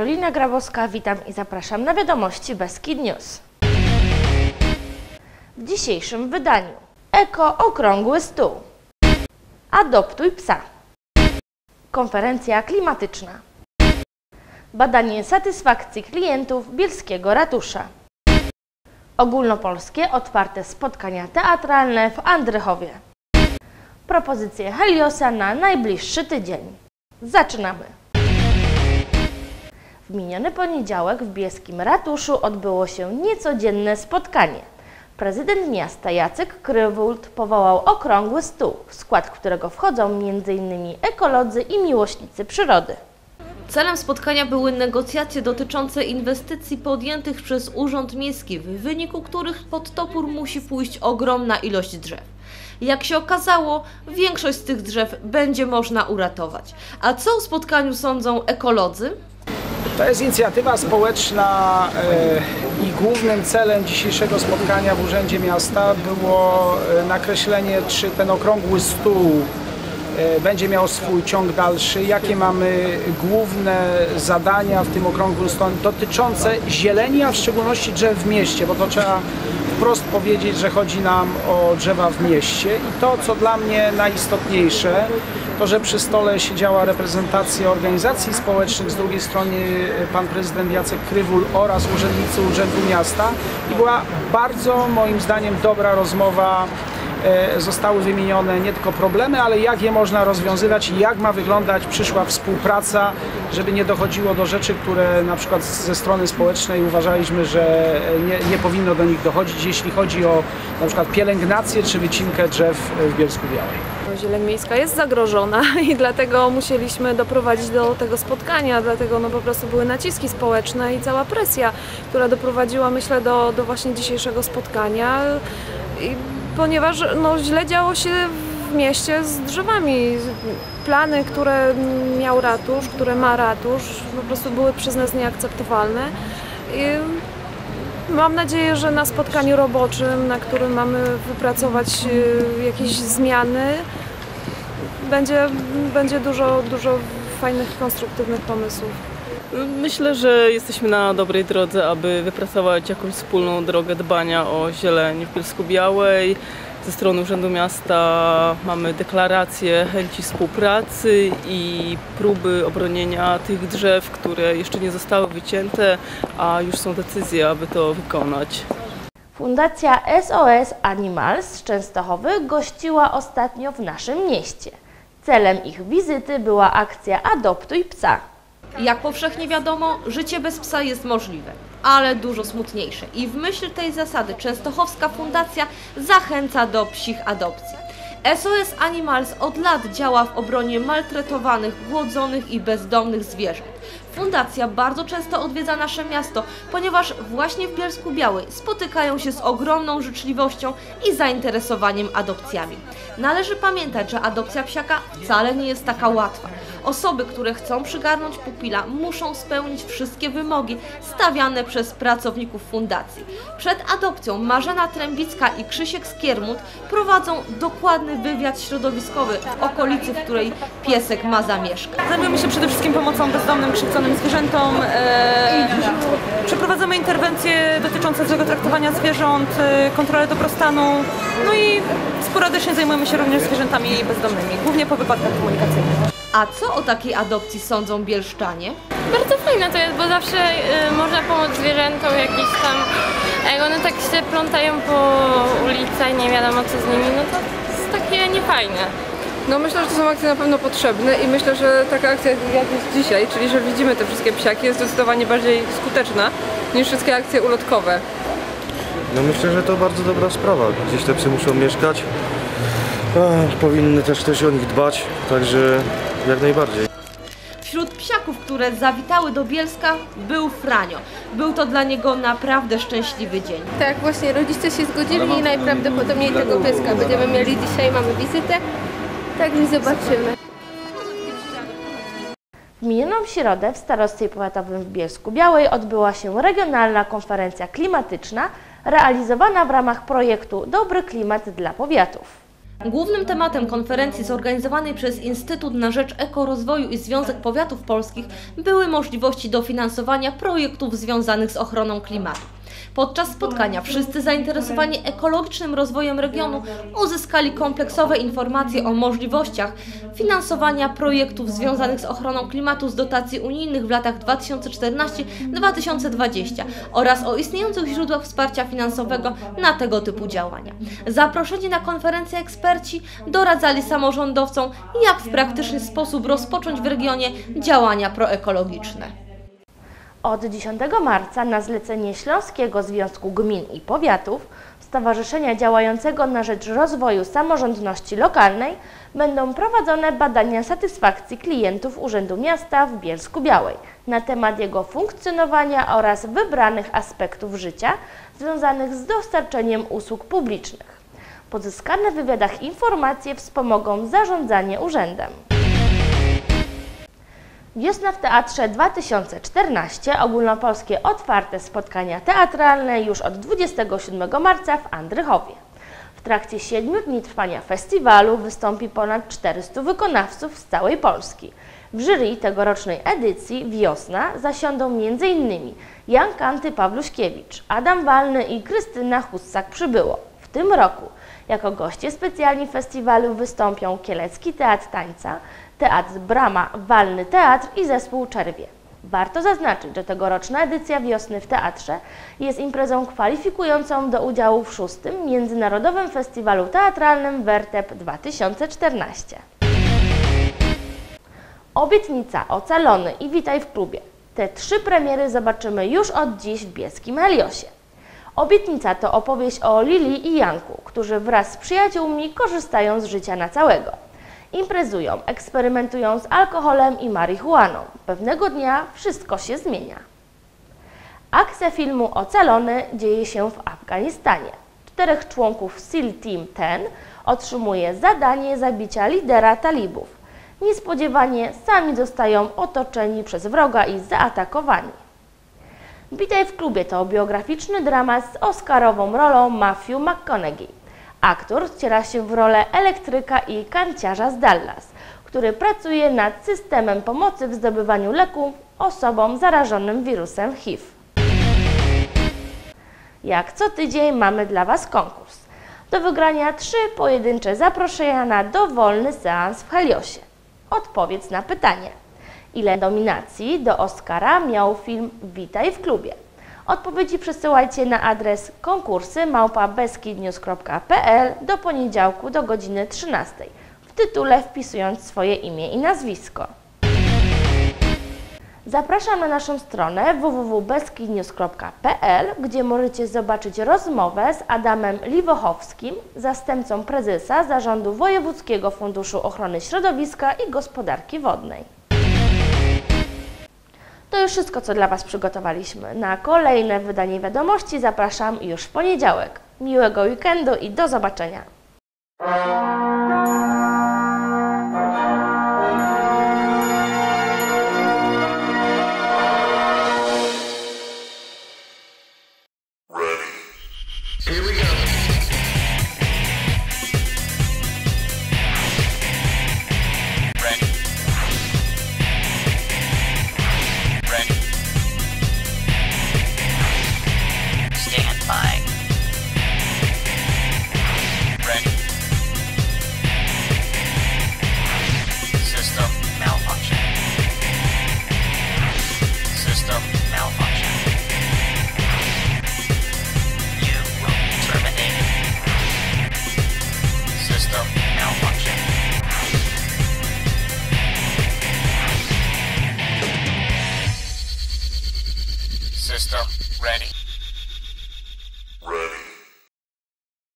Karolina Grabowska, witam i zapraszam na wiadomości Beskid News. W dzisiejszym wydaniu. Eko Okrągły Stół. Adoptuj psa. Konferencja klimatyczna. Badanie satysfakcji klientów Bielskiego Ratusza. Ogólnopolskie otwarte spotkania teatralne w Andrychowie. Propozycje Heliosa na najbliższy tydzień. Zaczynamy! W miniony poniedziałek w Bieskim Ratuszu odbyło się niecodzienne spotkanie. Prezydent miasta Jacek Krywult powołał okrągły stół, w skład którego wchodzą m.in. ekolodzy i miłośnicy przyrody. Celem spotkania były negocjacje dotyczące inwestycji podjętych przez Urząd Miejski, w wyniku których pod topór musi pójść ogromna ilość drzew. Jak się okazało, większość z tych drzew będzie można uratować. A co o spotkaniu sądzą ekolodzy? To jest inicjatywa społeczna e, i głównym celem dzisiejszego spotkania w Urzędzie Miasta było e, nakreślenie, czy ten okrągły stół e, będzie miał swój ciąg dalszy, jakie mamy główne zadania w tym okrągłym stole dotyczące zieleni, a w szczególności drzew w mieście, bo to trzeba wprost powiedzieć, że chodzi nam o drzewa w mieście. I to, co dla mnie najistotniejsze, to, że przy stole siedziała reprezentacja organizacji społecznych, z drugiej strony pan prezydent Jacek Krywul oraz urzędnicy Urzędu Miasta. I była bardzo moim zdaniem dobra rozmowa E, zostały wymienione nie tylko problemy, ale jak je można rozwiązywać i jak ma wyglądać przyszła współpraca, żeby nie dochodziło do rzeczy, które na przykład ze strony społecznej uważaliśmy, że nie, nie powinno do nich dochodzić, jeśli chodzi o na przykład pielęgnację czy wycinkę drzew w Bielsku Białej. Zieleń miejska jest zagrożona i dlatego musieliśmy doprowadzić do tego spotkania, dlatego no po prostu były naciski społeczne i cała presja, która doprowadziła myślę do, do właśnie dzisiejszego spotkania. I ponieważ no, źle działo się w mieście z drzewami. Plany, które miał ratusz, które ma ratusz, po prostu były przez nas nieakceptowalne. I mam nadzieję, że na spotkaniu roboczym, na którym mamy wypracować y, jakieś zmiany, będzie, będzie dużo, dużo fajnych, konstruktywnych pomysłów. Myślę, że jesteśmy na dobrej drodze, aby wypracować jakąś wspólną drogę dbania o zieleń w Bielsku Białej. Ze strony Urzędu Miasta mamy deklarację chęci współpracy i próby obronienia tych drzew, które jeszcze nie zostały wycięte, a już są decyzje, aby to wykonać. Fundacja SOS Animals z Częstochowy gościła ostatnio w naszym mieście. Celem ich wizyty była akcja Adoptuj psa. Jak powszechnie wiadomo, życie bez psa jest możliwe, ale dużo smutniejsze. I w myśl tej zasady Częstochowska Fundacja zachęca do psich adopcji. SOS Animals od lat działa w obronie maltretowanych, głodzonych i bezdomnych zwierząt. Fundacja bardzo często odwiedza nasze miasto, ponieważ właśnie w Bielsku Białej spotykają się z ogromną życzliwością i zainteresowaniem adopcjami. Należy pamiętać, że adopcja psiaka wcale nie jest taka łatwa. Osoby, które chcą przygarnąć pupila, muszą spełnić wszystkie wymogi stawiane przez pracowników fundacji. Przed adopcją Marzena Trębicka i Krzysiek Skiermut prowadzą dokładny wywiad środowiskowy w okolicy, w której piesek ma zamieszkać. Zajmujemy się przede wszystkim pomocą bezdomnym, krzywdzonym zwierzętom. E, przeprowadzamy interwencje dotyczące złego traktowania zwierząt, e, kontrolę dobrostanu, no i sporadycznie zajmujemy się również zwierzętami bezdomnymi, głównie po wypadkach komunikacyjnych. A co o takiej adopcji sądzą bielszczanie? Bardzo fajne to jest, bo zawsze y, można pomóc zwierzętom jakieś tam, a jak one tak się plątają po ulicy i nie wiadomo co z nimi, no to jest takie niefajne. No myślę, że to są akcje na pewno potrzebne i myślę, że taka akcja jak jest dzisiaj, czyli że widzimy te wszystkie psiaki jest zdecydowanie bardziej skuteczna niż wszystkie akcje ulotkowe. No myślę, że to bardzo dobra sprawa. Gdzieś te psy muszą mieszkać. Ach, powinny też ktoś o nich dbać, także jak najbardziej. Wśród psiaków, które zawitały do Bielska, był Franio. Był to dla niego naprawdę szczęśliwy dzień. Tak, właśnie rodzice się zgodzili i najprawdopodobniej tego pieska będziemy mieli dzisiaj, mamy wizytę, tak i zobaczymy. W minioną środę w Starostwie Powiatowym w Bielsku Białej odbyła się regionalna konferencja klimatyczna realizowana w ramach projektu Dobry Klimat dla Powiatów. Głównym tematem konferencji zorganizowanej przez Instytut na Rzecz Ekorozwoju i Związek Powiatów Polskich były możliwości dofinansowania projektów związanych z ochroną klimatu. Podczas spotkania wszyscy zainteresowani ekologicznym rozwojem regionu uzyskali kompleksowe informacje o możliwościach finansowania projektów związanych z ochroną klimatu z dotacji unijnych w latach 2014-2020 oraz o istniejących źródłach wsparcia finansowego na tego typu działania. Zaproszeni na konferencję eksperci doradzali samorządowcom, jak w praktyczny sposób rozpocząć w regionie działania proekologiczne. Od 10 marca na zlecenie Śląskiego Związku Gmin i Powiatów, stowarzyszenia działającego na rzecz rozwoju samorządności lokalnej, będą prowadzone badania satysfakcji klientów Urzędu Miasta w Bielsku Białej na temat jego funkcjonowania oraz wybranych aspektów życia związanych z dostarczeniem usług publicznych. Pozyskane w wywiadach informacje wspomogą zarządzanie urzędem. Wiosna w Teatrze 2014 ogólnopolskie otwarte spotkania teatralne już od 27 marca w Andrychowie. W trakcie 7 dni trwania festiwalu wystąpi ponad 400 wykonawców z całej Polski. W jury tegorocznej edycji Wiosna zasiądą m.in. Jan Kanty Pawluśkiewicz, Adam Walny i Krystyna Hussak-Przybyło. W tym roku jako goście specjalni festiwalu wystąpią Kielecki Teatr Tańca, Teatr Brama, Walny Teatr i Zespół Czerwie. Warto zaznaczyć, że tegoroczna edycja Wiosny w Teatrze jest imprezą kwalifikującą do udziału w szóstym Międzynarodowym Festiwalu Teatralnym Wertep 2014. Obietnica, Ocalony i Witaj w klubie. Te trzy premiery zobaczymy już od dziś w Bieskim Heliosie. Obietnica to opowieść o Lili i Janku, którzy wraz z przyjaciółmi korzystają z życia na całego. Imprezują, eksperymentują z alkoholem i marihuaną. Pewnego dnia wszystko się zmienia. Akcja filmu Ocalony dzieje się w Afganistanie. Czterech członków SEAL Team 10 otrzymuje zadanie zabicia lidera talibów. Niespodziewanie sami zostają otoczeni przez wroga i zaatakowani. Witaj w klubie to biograficzny dramat z oscarową rolą Matthew McConaughey. Aktor wciela się w rolę elektryka i kanciarza z Dallas, który pracuje nad systemem pomocy w zdobywaniu leków osobom zarażonym wirusem HIV. Jak co tydzień mamy dla Was konkurs. Do wygrania trzy pojedyncze zaproszenia na dowolny seans w Heliosie. Odpowiedz na pytanie. Ile nominacji do Oscara miał film Witaj w klubie? Odpowiedzi przesyłajcie na adres konkursy do poniedziałku do godziny 13. W tytule wpisując swoje imię i nazwisko. Zapraszam na naszą stronę www.beskidnews.pl, gdzie możecie zobaczyć rozmowę z Adamem Liwochowskim, zastępcą prezesa Zarządu Wojewódzkiego Funduszu Ochrony Środowiska i Gospodarki Wodnej. To już wszystko, co dla Was przygotowaliśmy. Na kolejne wydanie wiadomości zapraszam już w poniedziałek. Miłego weekendu i do zobaczenia.